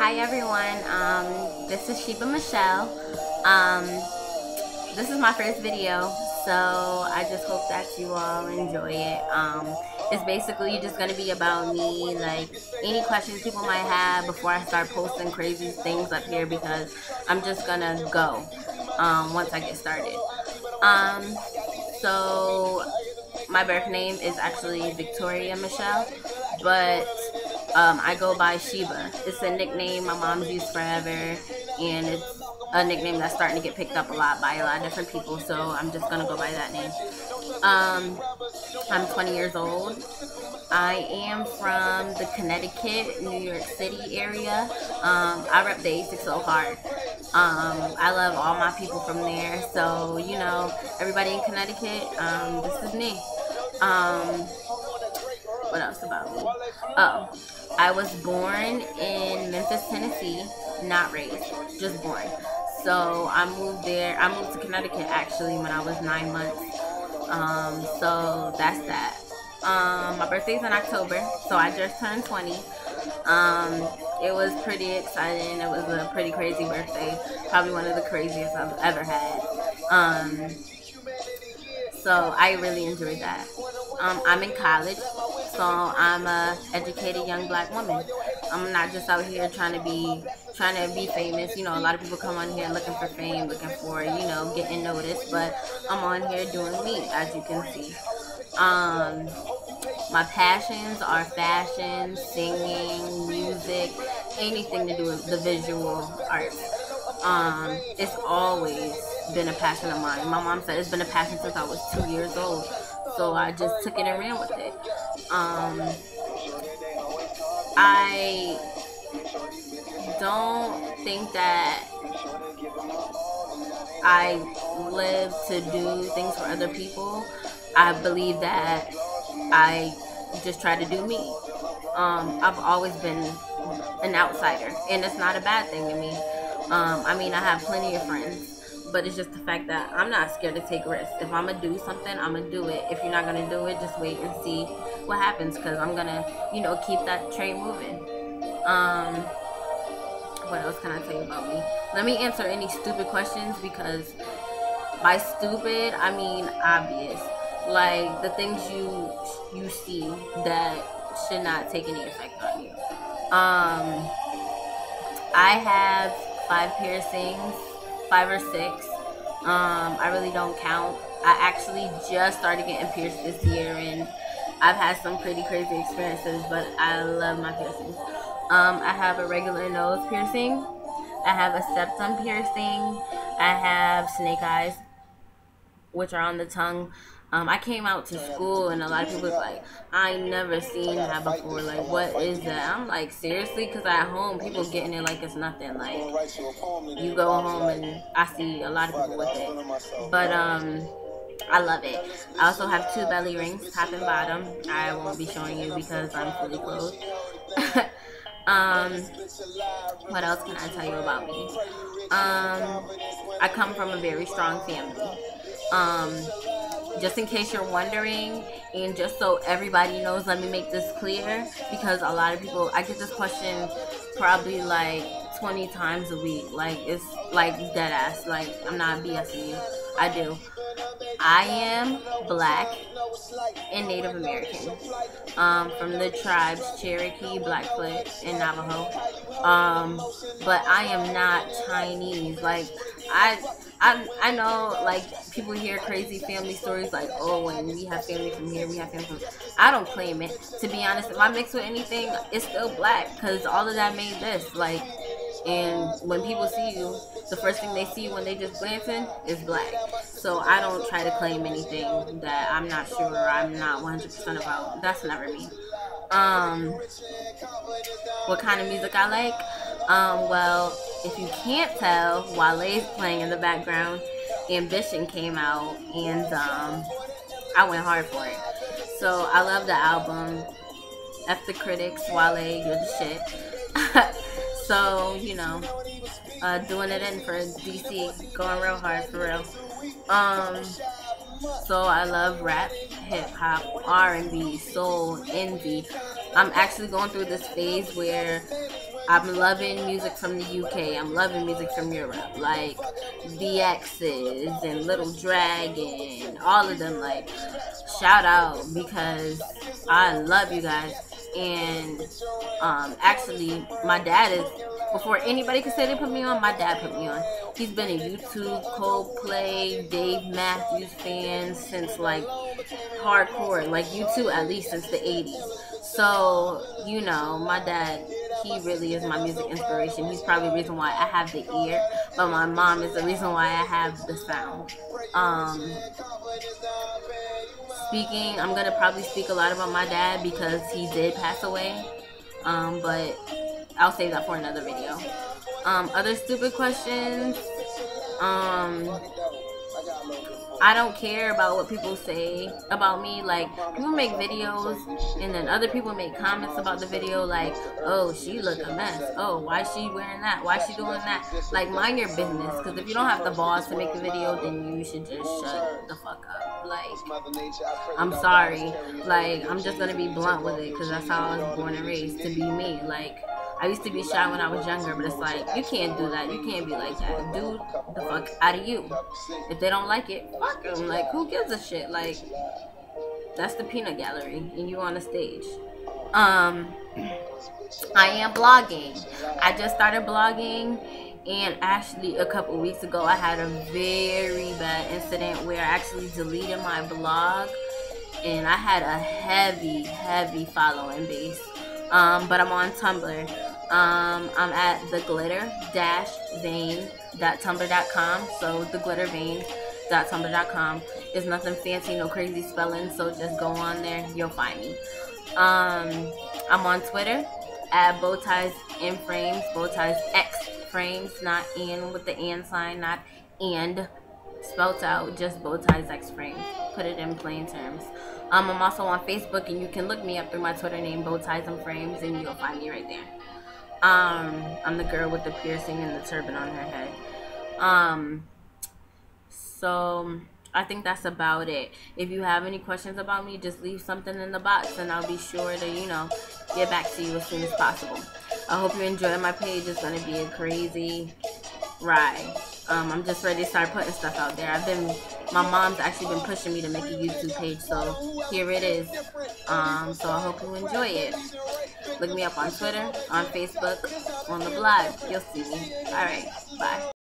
Hi everyone, um, this is Sheba Michelle. Um, this is my first video, so I just hope that you all enjoy it. Um, it's basically just gonna be about me, like any questions people might have before I start posting crazy things up here because I'm just gonna go um, once I get started. Um, so my birth name is actually Victoria Michelle, but um, I go by Sheba. It's a nickname my mom's used forever, and it's a nickname that's starting to get picked up a lot by a lot of different people, so I'm just gonna go by that name. Um, I'm 20 years old. I am from the Connecticut, New York City area. Um, I rep the A6 so hard. Um, I love all my people from there, so you know, everybody in Connecticut, um, this is me. What else about me? Oh, I was born in Memphis, Tennessee, not raised, just born. So I moved there. I moved to Connecticut actually when I was nine months. Um, so that's that. Um, my birthday's in October, so I just turned 20. Um, it was pretty exciting. It was a pretty crazy birthday. Probably one of the craziest I've ever had. Um, so I really enjoyed that. Um, I'm in college, so I'm a educated young black woman. I'm not just out here trying to be trying to be famous. You know, a lot of people come on here looking for fame, looking for you know getting noticed. But I'm on here doing me, as you can see. Um, my passions are fashion, singing, music, anything to do with the visual arts. Um, it's always been a passion of mine. My mom said it's been a passion since I was two years old. So I just took it and ran with it. Um, I don't think that I live to do things for other people. I believe that I just try to do me. Um, I've always been an outsider, and it's not a bad thing to me. Um, I mean, I have plenty of friends but it's just the fact that I'm not scared to take risks. If I'm gonna do something, I'm gonna do it. If you're not gonna do it, just wait and see what happens because I'm gonna, you know, keep that train moving. Um, what else can I tell you about me? Let me answer any stupid questions because by stupid, I mean obvious. Like the things you you see that should not take any effect on you. Um, I have five piercings five or six. Um, I really don't count. I actually just started getting pierced this year, and I've had some pretty crazy experiences, but I love my piercings. Um, I have a regular nose piercing. I have a septum piercing. I have snake eyes, which are on the tongue. Um, I came out to school and a lot of people was like, I never seen that before. Like, what is that? I'm like, seriously? Because at home, people getting it like it's nothing. Like, you go home and I see a lot of people with it. But, um, I love it. I also have two belly rings, top and bottom. I won't be showing you because I'm fully clothed. um, what else can I tell you about me? Um, I come from a very strong family. Um, just in case you're wondering and just so everybody knows let me make this clear because a lot of people i get this question probably like 20 times a week. Like it's like dead ass. Like i'm not bsing you. I do. I am black and native american. Um, from the tribes cherokee blackfoot and navajo. Um, but i am not chinese. Like i I I know like people hear crazy family stories like oh when we have family from here we have family from I don't claim it. To be honest if I mix with anything it's still black because all of that made this like and when people see you the first thing they see when they just glancing is black. So I don't try to claim anything that I'm not sure I'm not 100% about. That's never me. Um what kind of music I like? Um well if you can't tell, Wale's playing in the background. Ambition came out, and um, I went hard for it. So I love the album. F the critics, Wale, you're the shit. so you know, uh, doing it in for DC, going real hard for real. Um, so I love rap, hip hop, R and B, soul, indie. I'm actually going through this phase where I'm loving music from the UK. I'm loving music from Europe, like the xx and Little Dragon, all of them. Like, shout out because I love you guys. And um, actually, my dad is before anybody could say they put me on, my dad put me on. He's been a U2, Coldplay, Dave Matthews fan since like hardcore, like U2 at least since the 80s. So, you know, my dad, he really is my music inspiration. He's probably the reason why I have the ear, but my mom is the reason why I have the sound. Um, speaking, I'm gonna probably speak a lot about my dad because he did pass away. Um, but I'll save that for another video. Um, other stupid questions. Um, I don't care about what people say about me. Like, people make videos and then other people make comments about the video like, oh, she look a mess. Oh, why she wearing that? Why she doing that? Like, mind your business. Because if you don't have the balls to make a video, then you should just shut the fuck up. Like, I'm sorry. Like, I'm just going to be blunt with it because that's how I was born and raised to be me. Like, I used to be shy when I was younger, but it's like you can't do that. You can't be like that, dude. The fuck out of you. If they don't like it, fuck them. Like who gives a shit? Like that's the peanut gallery, and you on the stage. Um, I am blogging. I just started blogging. And actually, a couple weeks ago, I had a very bad incident where I actually deleted my blog, and I had a heavy, heavy following base. Um, but I'm on Tumblr. Um, I'm at the glitter vein.tumblr.com. So the glitter vein.tumblr.com is nothing fancy, no crazy spelling. So just go on there, you'll find me. Um, I'm on Twitter at bowties in frames, bowties X frames, not in with the and sign, not and spelt out, just bowties X frames. Put it in plain terms. Um, I'm also on Facebook, and you can look me up through my Twitter name, Bowties and Frames, and you'll find me right there. Um, I'm the girl with the piercing and the turban on her head. Um, so I think that's about it. If you have any questions about me, just leave something in the box and I'll be sure to, you know, get back to you as soon as possible. I hope you enjoy my page. It's going to be a crazy ride. Um, I'm just ready to start putting stuff out there. I've been, my mom's actually been pushing me to make a YouTube page, so here it is. Um, so I hope you enjoy it. Look me up on Twitter, on Facebook, on the blog. You'll see me. All right. Bye.